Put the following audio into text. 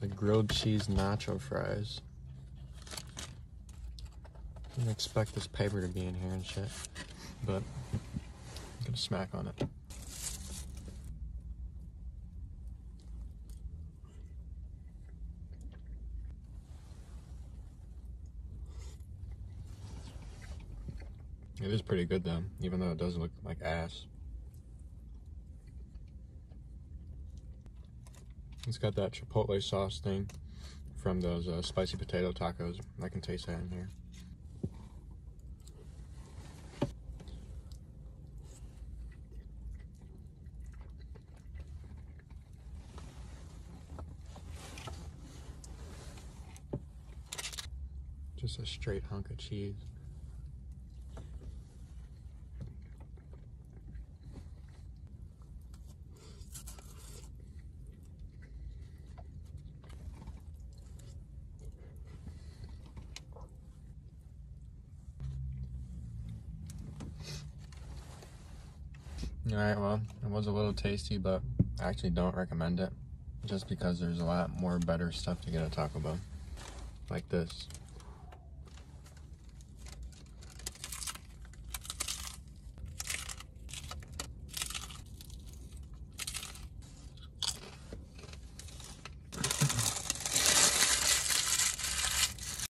The grilled cheese nacho fries. Didn't expect this paper to be in here and shit, but I'm gonna smack on it. It is pretty good though, even though it does look like ass. It's got that chipotle sauce thing from those uh, spicy potato tacos. I can taste that in here. Just a straight hunk of cheese. Alright, well, it was a little tasty, but I actually don't recommend it. Just because there's a lot more better stuff to get at Taco Bell. Like this.